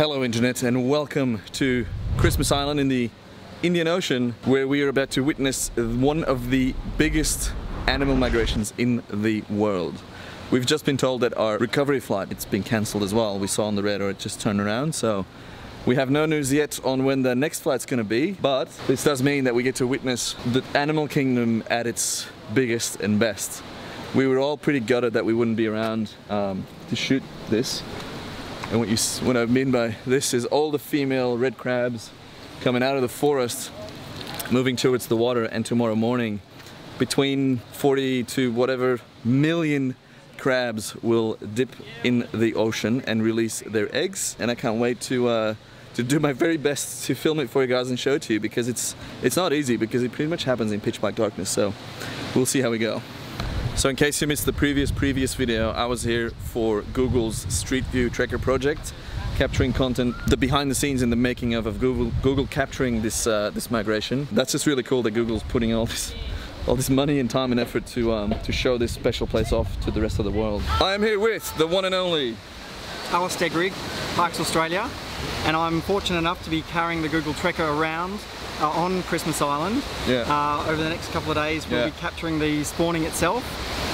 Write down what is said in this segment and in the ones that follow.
Hello Internet and welcome to Christmas Island in the Indian Ocean where we are about to witness one of the biggest animal migrations in the world. We've just been told that our recovery flight it's been cancelled as well. We saw on the radar it just turned around so we have no news yet on when the next flight's going to be, but this does mean that we get to witness the animal kingdom at its biggest and best. We were all pretty gutted that we wouldn't be around um, to shoot this. And what, you, what I mean by this is all the female red crabs coming out of the forest, moving towards the water, and tomorrow morning, between 40 to whatever million crabs will dip in the ocean and release their eggs. And I can't wait to uh, to do my very best to film it for you guys and show it to you because it's it's not easy because it pretty much happens in pitch black darkness. So we'll see how we go. So in case you missed the previous previous video, I was here for Google's Street View Trekker project, capturing content, the behind the scenes in the making of, of Google, Google capturing this uh, this migration. That's just really cool that Google's putting all this all this money and time and effort to um, to show this special place off to the rest of the world. I am here with the one and only Alistair Grigg, Parks Australia, and I'm fortunate enough to be carrying the Google Trekker around uh, on Christmas Island. Yeah. Uh, over the next couple of days we'll Yeah. be capturing the spawning itself.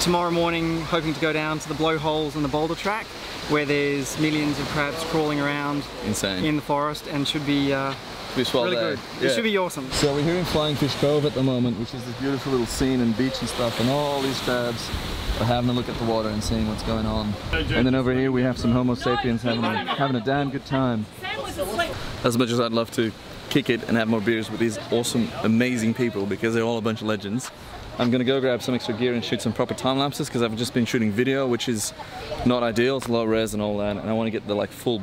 Tomorrow morning hoping to go down to the blowholes and the boulder track where there's millions of crabs crawling around insane. in the forest and should be uh, Be really day. good. Yeah. It should be awesome. So we're here in Flying Fish Cove at the moment, which is this beautiful little scene and beach and stuff, and all these crabs are having a look at the water and seeing what's going on. And then over here we have some Homo sapiens having a, having a damn good time. As much as I'd love to kick it and have more beers with these awesome, amazing people because they're all a bunch of legends. I'm gonna go grab some extra gear and shoot some proper time lapses because I've just been shooting video, which is not ideal. It's low res and all that, and I want to get the like full,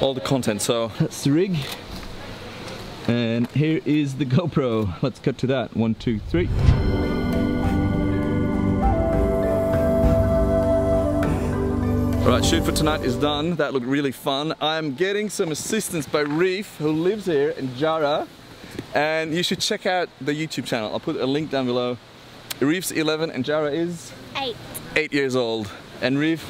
all the content. So that's the rig. And here is the GoPro. Let's cut to that. One, two, three. Right, shoot for tonight is done. That looked really fun. I'm getting some assistance by Reef, who lives here, in Jara. And you should check out the YouTube channel. I'll put a link down below. Reef's 11 and Jara is Eight. 8 years old. And Reef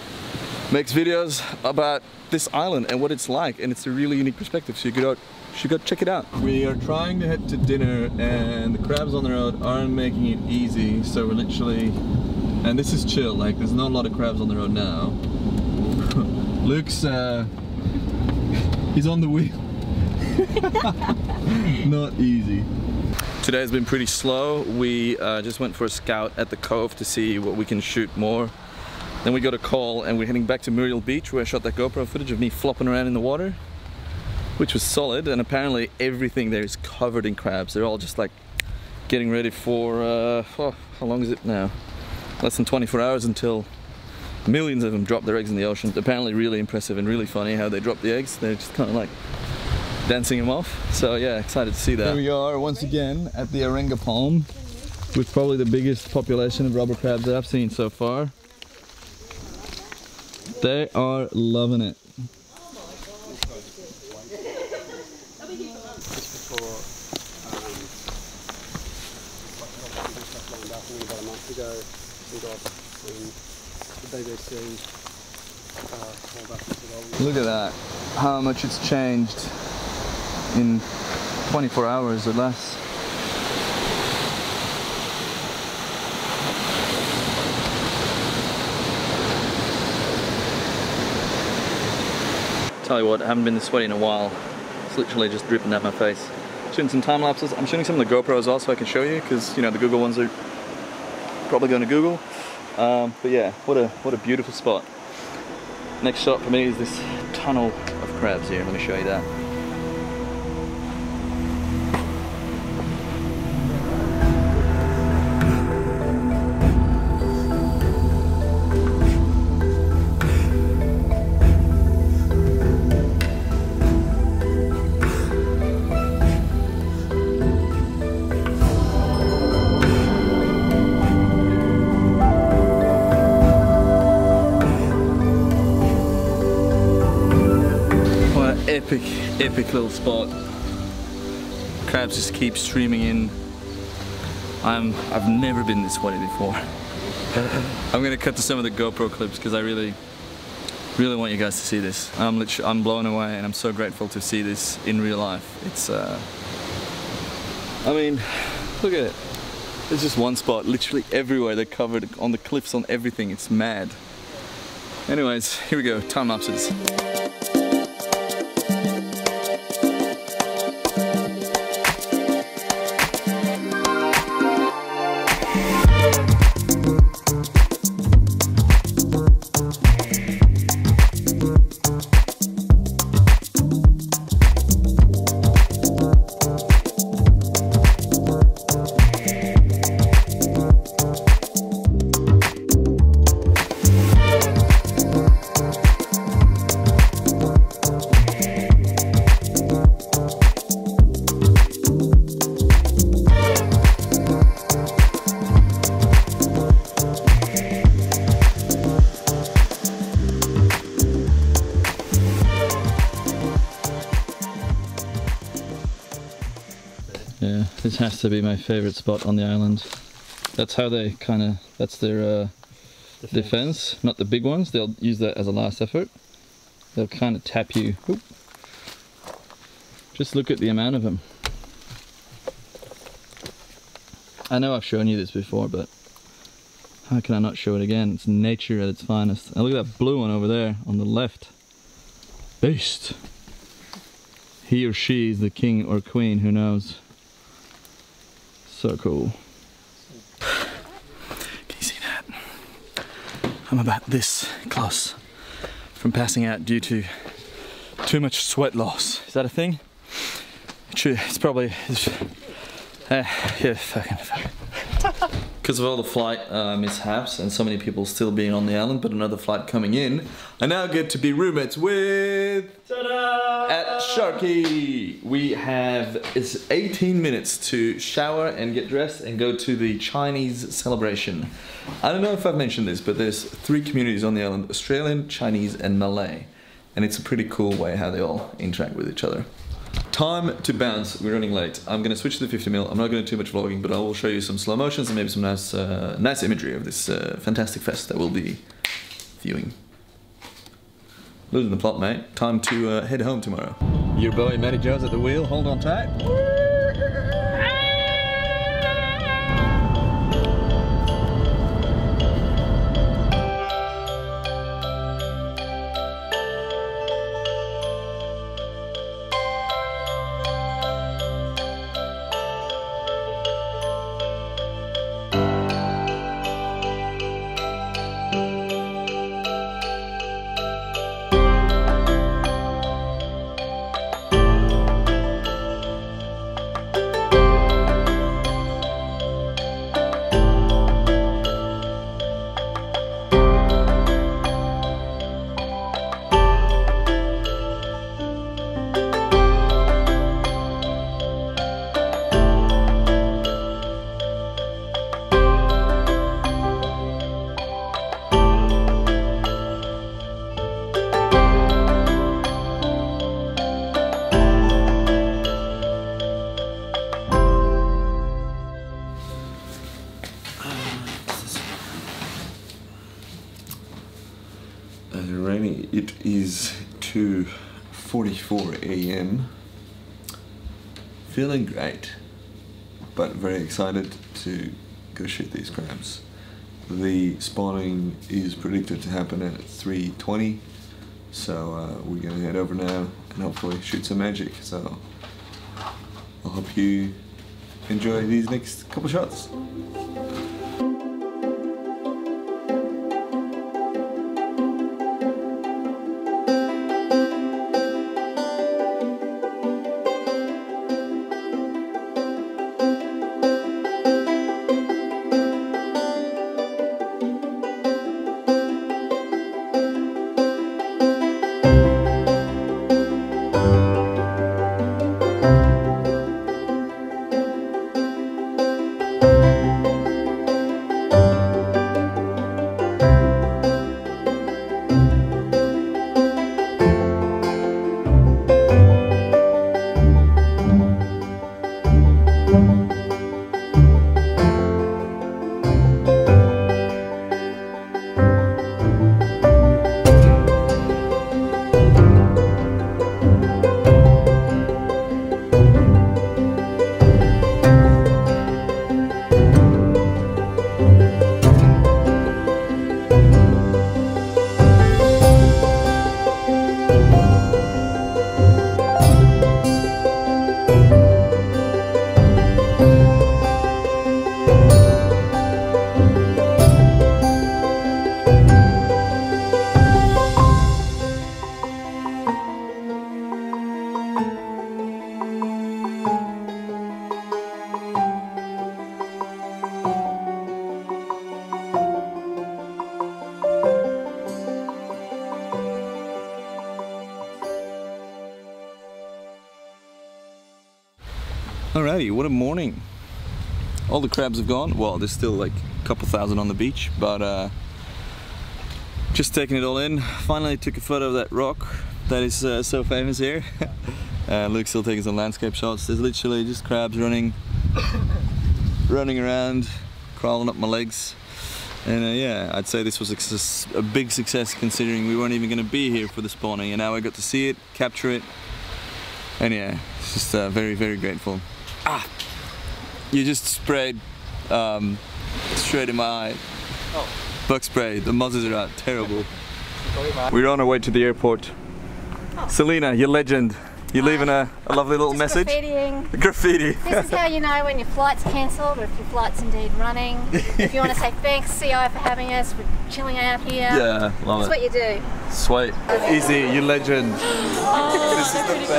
makes videos about this island and what it's like. And it's a really unique perspective, so you could, should go check it out. We are trying to head to dinner and the crabs on the road aren't making it easy. So we're literally, and this is chill, like there's not a lot of crabs on the road now. Luke's, uh, he's on the wheel. not easy. Today has been pretty slow. We uh, just went for a scout at the cove to see what we can shoot more. Then we got a call and we're heading back to Merrial Beach where I shot that GoPro footage of me flopping around in the water, which was solid. And apparently everything there is covered in crabs. They're all just like getting ready for, uh, oh, how long is it now? Less than 24 hours until millions of them drop their eggs in the ocean. Apparently really impressive and really funny how they drop the eggs. They're just kind of like dancing them off. So yeah, excited to see that. Here we are once again at the Arenga Palm with probably the biggest population of robber crabs that I've seen so far. They are loving it. lined up about a month ago we got um, the BBC uh, called up and said, Look at that. How much it's changed in 24 hours or less. Tell you what, I haven't been this sweaty in a while. It's literally just dripping down my face. Shooting some time lapses. I'm shooting some of the GoPros also I can show you because you know the Google ones are probably going to Google. Um, but yeah, what a what a beautiful spot. Next shot for me is this tunnel of crabs here. Let me show you that. Epic, epic little spot. Crabs just keep streaming in. I'm, I've never been this sweaty before. I'm gonna cut to some of the GoPro clips because I really, Really want you guys to see this. I'm literally, I'm blown away and I'm so grateful to see this in real life. It's, uh, I mean, look at it. There's just one spot, literally everywhere. They're covered on the cliffs, on everything. It's mad. Anyways, here we go, time lapses. Has to be my favorite spot on the island. That's how they kind of, that's their uh, defense. Not the big ones, they'll use that as a last effort. They'll kind of tap you. Oop. Just look at the amount of them. I know I've shown you this before, but how can I not show it again? It's nature at its finest. And look at that blue one over there on the left. Beast. He or she is the king or queen, who knows. So cool. Can you see that? I'm about this close from passing out due to too much sweat loss. Is that a thing? True, it's probably. It's, uh, yeah, fucking fuck. Because of all the flight uh, mishaps and so many people still being on the island, but another flight coming in, I now get to be roommates with. At Sharky, we have it's 18 minutes to shower and get dressed and go to the Chinese celebration. I don't know if I've mentioned this, but there's three communities on the island: Australian, Chinese, and Malay, and it's a pretty cool way how they all interact with each other. Time to bounce. We're running late. I'm going to switch to the 50 mil. I'm not going to do too much vlogging, but I will show you some slow motions and maybe some nice, uh, nice imagery of this uh, fantastic fest that we'll be viewing. Losing the plot, mate. Time to uh, head home tomorrow. Your boy Matty Joe's at the wheel. Hold on tight. Uh, Rainy, it is 2.44 a.m. Feeling great, but very excited to go shoot these crabs. The spawning is predicted to happen at 3.20, so uh, we're gonna head over now and hopefully shoot some magic. So I hope you enjoy these next couple shots. Alrighty, what a morning. All the crabs have gone. Well, there's still like a couple thousand on the beach, but uh, just taking it all in. Finally took a photo of that rock that is uh, so famous here. uh, Luke's still taking some landscape shots. There's literally just crabs running, running around, crawling up my legs. And uh, yeah, I'd say this was a, a big success considering we weren't even going to be here for the spawning, and now I got to see it, capture it, and yeah, just uh, very, very grateful. Ah, you just sprayed um, straight in my eye. Bug spray. The muzzles are out. Terrible. We're on our way to the airport. Selena, you're legend. You're leaving a, a lovely little Just message. graffitiing. Graffiti. This is how you know when your flight's cancelled or if your flight's indeed running. if you want to say thanks, CI, for having us, for chilling out here. yeah, love That's what you do. Sweet. Easy, you legend. Oh, this is the best.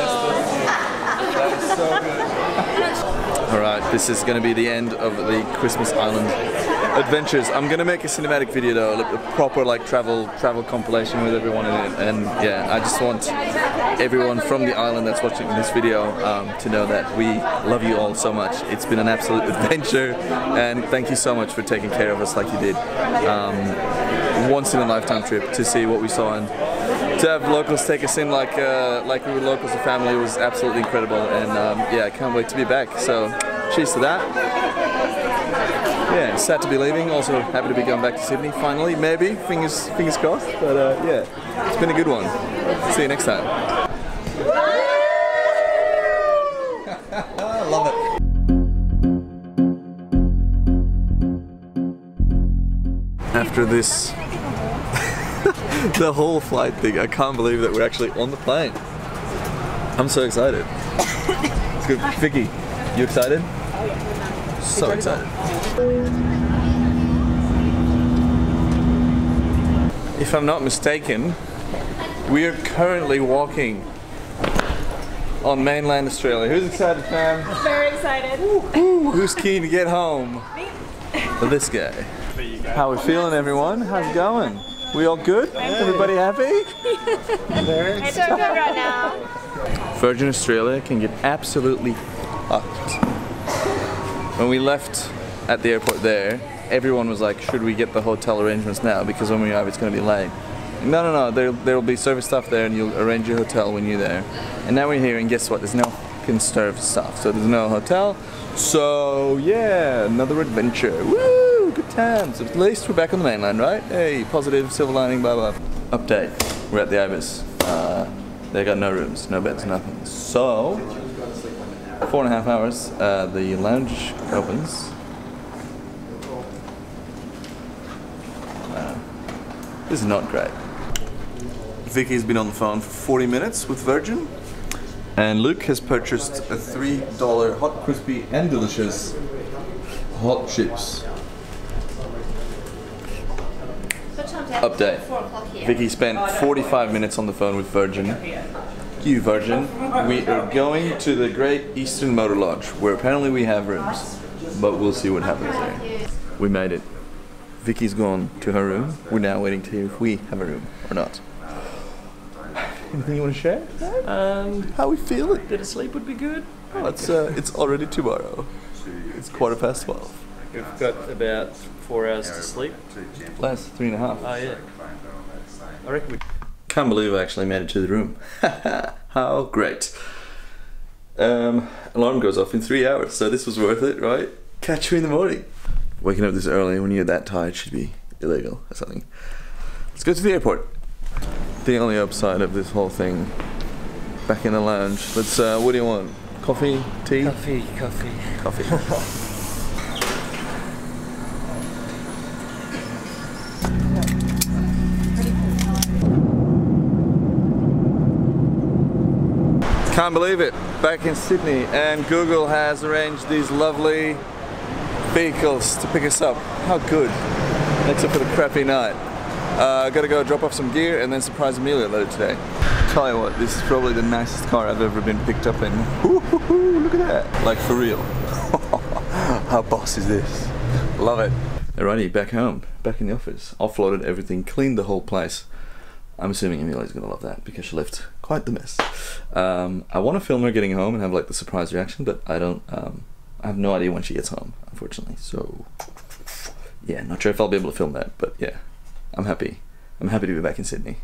That is so good. Alright, this is going to be the end of the Christmas Island adventures. I'm to make a cinematic video though, like a proper like travel travel compilation with everyone in it. And yeah, I just want everyone from the island that's watching this video um, to know that we love you all so much. It's been an absolute adventure, and thank you so much for taking care of us like you did. Um, once in a lifetime trip to see what we saw and to have locals take us in like uh, like we were locals of family was absolutely incredible. And um, yeah, I can't wait to be back. So cheers to that. Yeah, sad to be leaving. Also happy to be going back to Sydney finally. Maybe fingers fingers crossed. But uh, yeah, it's been a good one. See you next time. Love it. After this, the whole flight thing, I can't believe that we're actually on the plane. I'm so excited. It's good. Vicky, you excited? So excited. If I'm not mistaken, we are currently walking on mainland Australia. Who's excited, fam? Very excited. Who's keen to get home? Me. This guy. How we feeling, everyone? How's it going? We all good? Everybody happy? It's so good right now. Virgin Australia can get absolutely fucked. When we left at the airport there, everyone was like, should we get the hotel arrangements now? Because when we arrive, it's going to be late. No, no, no, there, there will be service staff there and you'll arrange your hotel when you're there. And now we're here and guess what? There's no fucking service staff. So there's no hotel. So yeah, another adventure. Woo! Good times. At least we're back on the mainland, right? Hey, positive, silver lining, blah blah. Update. We're at the Ibis. Uh, they got no rooms, no beds, nothing. So four and a half hours. Uh, the lounge opens. Wow. This is not great. Vicky's been on the phone for 40 minutes with Virgin. And Luke has purchased a $3 hot, crispy, and delicious hot chips. Update. Vicky spent 45 minutes on the phone with Virgin. Thank you, Virgin. We are going to the Great Eastern Motor Lodge, where apparently we have rooms. But we'll see what happens there. We made it. Vicky's gone to her room. We're now waiting to hear if we have a room or not. Anything you want to share? Um, How we feeling? bit of sleep would be good. Oh, it's uh, it's already tomorrow. It's quarter past twelve. We've got about four hours to sleep. Less three and a half. Oh yeah. I reckon we. Can't believe I actually made it to the room. How great. Um, alarm goes off in three hours, so this was worth it, right? Catch you in the morning. Waking up this early when you're that tired should be illegal or something. Let's go to the airport. The only upside of this whole thing. Back in the lounge. Let's. Uh, what do you want? Coffee, tea, Coffee, coffee. coffee. Can't believe it. Back in Sydney, and Google has arranged these lovely vehicles to pick us up. How good. Except for the crappy night. Uh, gotta go drop off some gear and then surprise Amelia later today. Tell you what, this is probably the nicest car I've ever been picked up in. Look at that. Like for real. How boss is this? Love it. Alrighty, back home, back in the office. Offloaded everything, cleaned the whole place. I'm assuming Amelia's gonna love that because she left quite the mess. Um, I want to film her getting home and have like the surprise reaction, but I don't. Um, I have no idea when she gets home, unfortunately. So yeah, not sure if I'll be able to film that, but yeah, I'm happy. I'm happy to be back in Sydney.